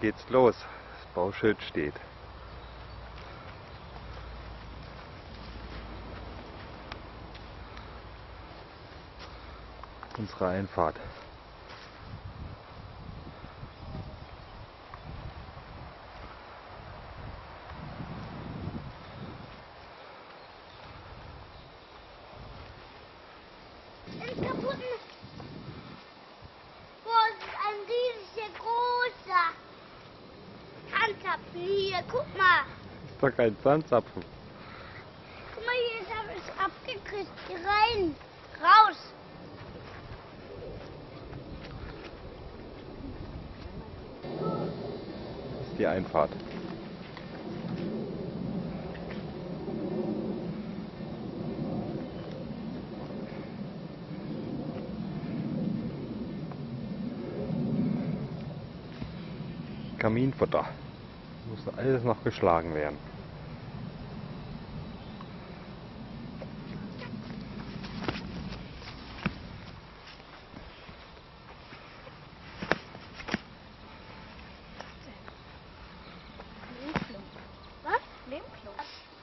Geht's los. Das Bauschild steht. Unsere Einfahrt. Hier. Guck mal. Ist doch kein Zandzapfen. Guck mal, hier ist alles abgekriegt. Hier rein. Raus. Das ist die Einfahrt. Kaminfutter. Muss alles noch geschlagen werden.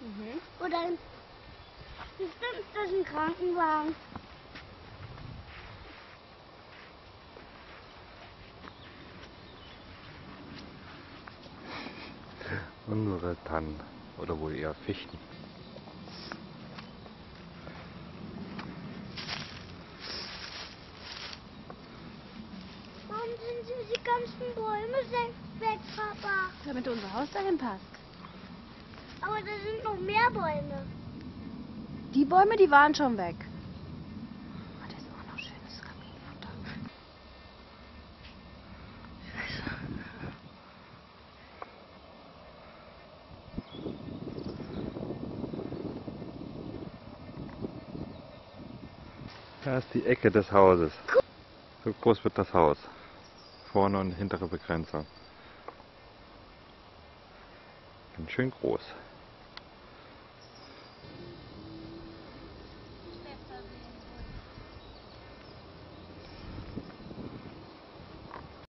Mhm. Oder ein. Bestimmt ist das ein Krankenwagen. Unsere Tannen. Oder wohl eher Fichten. Warum sind diese ganzen Bäume weg, Papa? Damit unser Haus dahin passt. Aber da sind noch mehr Bäume. Die Bäume, die waren schon weg. Oh, das ist auch noch schönes Kaminfutter. Da ist die Ecke des Hauses. So groß wird das Haus. Vorne und hintere Begrenzung. Ganz schön groß.